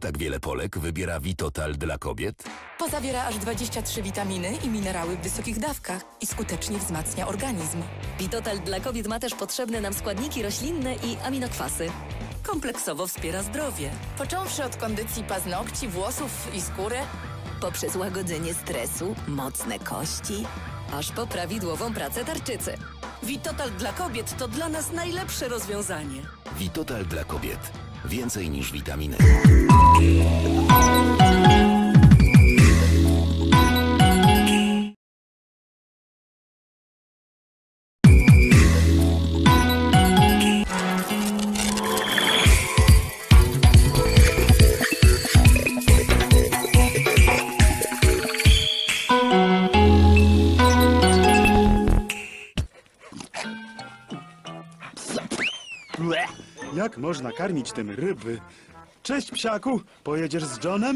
tak wiele Polek wybiera Vitotal dla kobiet? Bo zawiera aż 23 witaminy i minerały w wysokich dawkach i skutecznie wzmacnia organizm. Bitotal dla kobiet ma też potrzebne nam składniki roślinne i aminokwasy. Kompleksowo wspiera zdrowie. Począwszy od kondycji paznokci, włosów i skóry, Poprzez łagodzenie stresu, mocne kości, aż po prawidłową pracę tarczycy. Witotal dla kobiet to dla nas najlepsze rozwiązanie. Vitotal dla kobiet. Więcej niż witaminy. Ble. Jak można karmić tym ryby? Cześć, psiaku. Pojedziesz z Johnem?